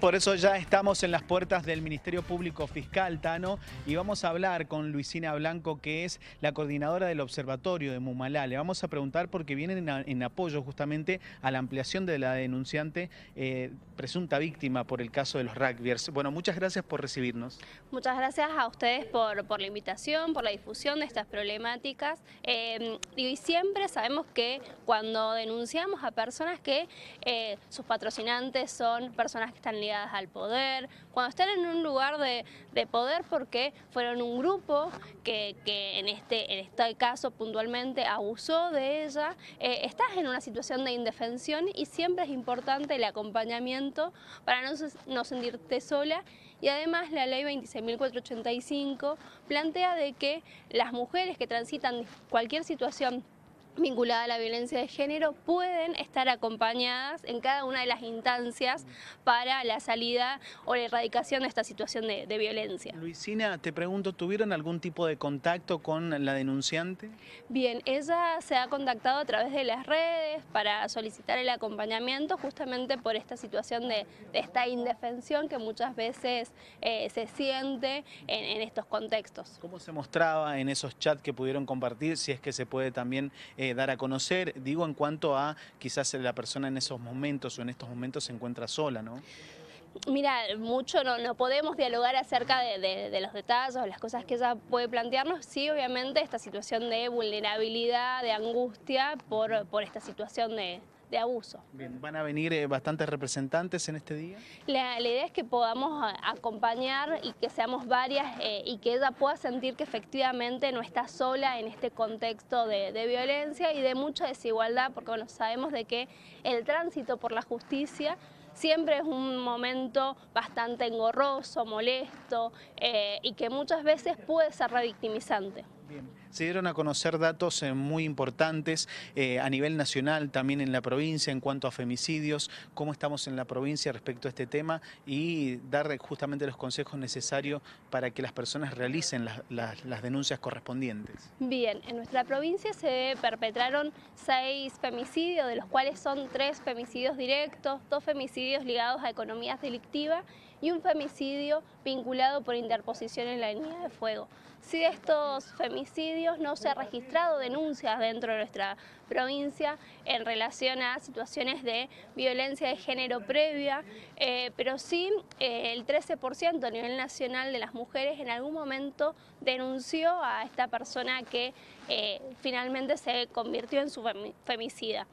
por eso ya estamos en las puertas del Ministerio Público Fiscal, Tano, y vamos a hablar con Luisina Blanco, que es la coordinadora del Observatorio de Mumalá. Le vamos a preguntar porque vienen en, apoyo justamente a la ampliación de la denunciante eh, presunta víctima por el caso de los rugbyers. Bueno, muchas gracias por recibirnos. Muchas gracias a ustedes por, por la invitación, por la difusión de estas problemáticas. Eh, y siempre sabemos que cuando denunciamos a personas que eh, sus patrocinantes son personas que están ligadas al poder, cuando están en un lugar de, poder porque fueron un grupo que, en, este, en este caso puntualmente abusó de ella, eh, estás en una situación de indefensión y siempre es importante el acompañamiento para no, no sentirte sola. Y además la ley 26.485 plantea de que las mujeres que transitan cualquier situación vinculada a la violencia de género pueden estar acompañadas en cada una de las instancias para la salida o la erradicación de esta situación de, violencia. Luisina, te pregunto, ¿tuvieron algún tipo de contacto con la denunciante? Bien, ella se ha contactado a través de las redes para solicitar el acompañamiento justamente por esta situación de, esta indefensión que muchas veces eh, se siente en, estos contextos. ¿Cómo se mostraba en esos chats que pudieron compartir, si es que se puede también eh, dar a conocer, digo en cuanto a quizás la persona en esos momentos o en estos momentos se encuentra sola, ¿no? Mira, mucho no, podemos dialogar acerca de, los detalles o las cosas que ella puede plantearnos. Sí, obviamente, esta situación de vulnerabilidad, de angustia por, por esta situación de, de abuso. Bien, ¿van a venir eh, bastantes representantes en este día? La, idea es que podamos acompañar y que seamos varias eh, y que ella pueda sentir que efectivamente no está sola en este contexto de, violencia y de mucha desigualdad, porque bueno, sabemos de que el tránsito por la justicia siempre es un momento bastante engorroso, molesto eh, y que muchas veces puede ser revictimizante. Se dieron a conocer datos eh, muy importantes eh, a nivel nacional, también en la provincia, en cuanto a femicidios, cómo estamos en la provincia respecto a este tema y dar justamente los consejos necesarios para que las personas realicen las denuncias correspondientes. Bien, en nuestra provincia se perpetraron seis femicidios, de los cuales son tres femicidios directos, dos femicidios ligados a economías delictivas y un femicidio vinculado por interposición en la línea de fuego. Si de estos femicidios no se ha registrado denuncias dentro de nuestra provincia en relación a situaciones de violencia de género previa, eh, pero sí eh, el 13% a nivel nacional de las mujeres en algún momento denunció a esta persona que eh, finalmente se convirtió en su femicida.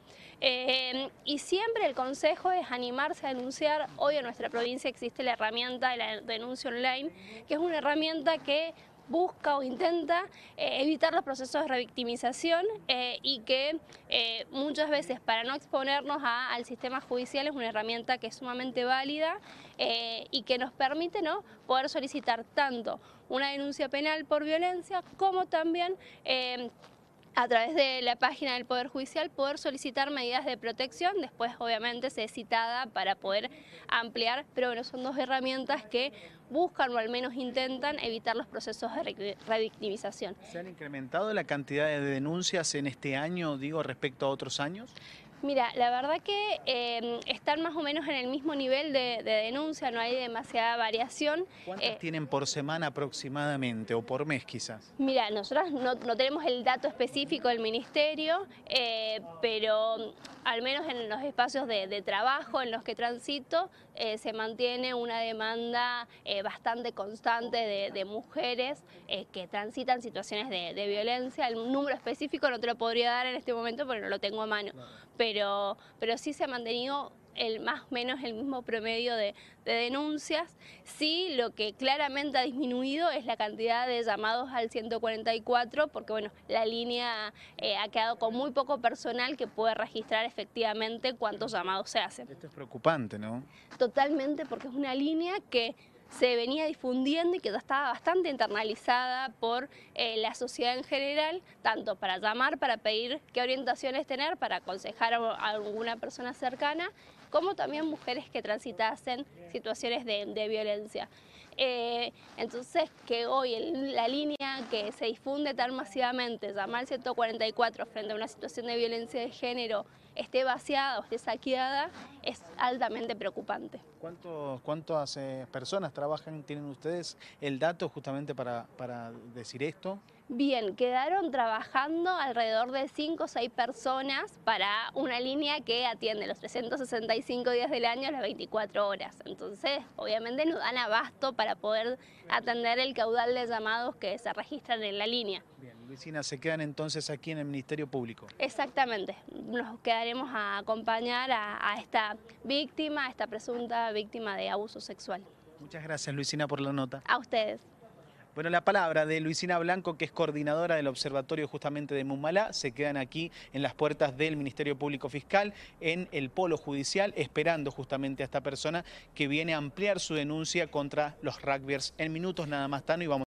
y siempre el consejo es animarse a denunciar. Hoy en nuestra provincia existe la herramienta de la denuncia online, que es una herramienta que busca o intenta eh, evitar los procesos de revictimización eh, y que eh, muchas veces para no exponernos al sistema judicial es una herramienta que es sumamente válida y que nos permite ¿no? poder solicitar tanto una denuncia penal por violencia como también a través de la página del Poder Judicial poder solicitar medidas de protección, después obviamente se es citada para poder ampliar, pero bueno, son dos herramientas que buscan o al menos intentan evitar los procesos de revictimización. ¿Se han incrementado la cantidad de denuncias en este año, digo, respecto a otros años? Mira, la verdad que em, están más o menos en el mismo nivel de, denuncia, no hay demasiada variación. ¿Cuántas eh, tienen por semana aproximadamente o por mes quizás? Mira, nosotros no, tenemos el dato específico del Ministerio, eh, pero al menos en los espacios de, trabajo en los que transito eh, se mantiene una demanda bastante constante de, mujeres que transitan situaciones de, violencia. El número específico no te lo podría dar en este momento porque no lo tengo a mano pero, pero sí se ha mantenido el más o menos el mismo promedio de, denuncias. Sí, lo que claramente ha disminuido es la cantidad de llamados al 144, porque bueno, la línea eh, ha quedado con muy poco personal que puede registrar efectivamente cuántos llamados se hacen. Esto es preocupante, ¿no? Totalmente, porque es una línea que se venía difundiendo y que ya estaba bastante internalizada por eh, la sociedad en general, tanto para llamar, para pedir qué orientaciones tener, para aconsejar a alguna persona cercana, como también mujeres que transitasen situaciones de, violencia. Eh, entonces, que hoy en la línea que se difunde tan masivamente, llamar 144 frente a una situación de violencia de género, esté vaciada o esté saqueada, es altamente preocupante. ¿Cuántas eh, personas trabajan, tienen ustedes el dato justamente para, para decir esto? Bien, quedaron trabajando alrededor de 5 o 6 personas para una línea que atiende los 365 días del año, las 24 horas. Entonces, obviamente nos dan abasto para poder atender el caudal de llamados que se registran en la línea. Bien, Luisina, ¿se quedan entonces aquí en el Ministerio Público? Exactamente, nos quedaremos a acompañar a, a esta víctima, a esta presunta víctima de abuso sexual. Muchas gracias, Luisina, por la nota. A ustedes. Bueno, la palabra de Luisina Blanco, que es coordinadora del Observatorio justamente de Mumalá, se quedan aquí en las puertas del Ministerio Público Fiscal, en el Polo Judicial, esperando justamente a esta persona que viene a ampliar su denuncia contra los rugbyers. En minutos nada más, Tano, y vamos